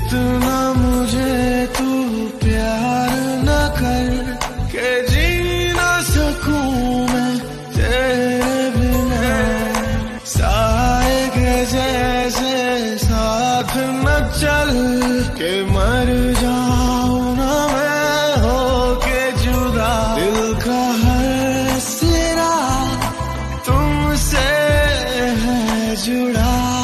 इतना मुझे तू प्यार न कर के जी न सकूँ मैं तेरे बिना। जैसे साथ न चल के मर जाऊँ ना मैं हो के जुदा। दिल का हर सिरा तुमसे है जुड़ा।